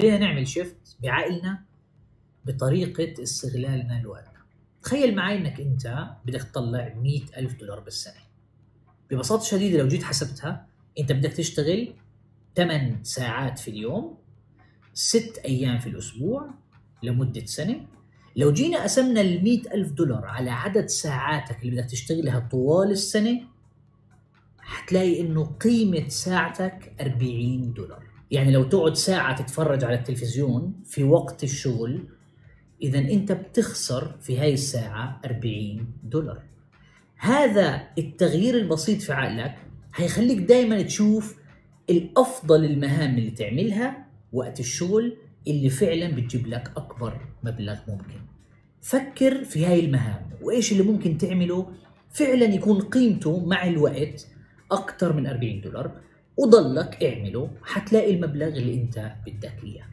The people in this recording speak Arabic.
خلينا نعمل شيفت بعقلنا بطريقة استغلالنا لوقتنا تخيل معي إنك أنت بدك تطلع مئة ألف دولار بالسنة. ببساطة شديدة لو جيت حسبتها أنت بدك تشتغل 8 ساعات في اليوم 6 أيام في الأسبوع لمدة سنة. لو جينا قسمنا ال ألف دولار على عدد ساعاتك اللي بدك تشتغلها طوال السنة حتلاقي إنه قيمة ساعتك 40 دولار. يعني لو تقعد ساعة تتفرج على التلفزيون في وقت الشغل إذا أنت بتخسر في هاي الساعة 40 دولار. هذا التغيير البسيط في عقلك هيخليك دائما تشوف الأفضل المهام اللي تعملها وقت الشغل اللي فعلا بتجيب لك أكبر مبلغ ممكن. فكر في هاي المهام وإيش اللي ممكن تعمله فعلا يكون قيمته مع الوقت أكثر من 40 دولار. وضلك اعمله حتلاقي المبلغ اللي انت بدك إياه.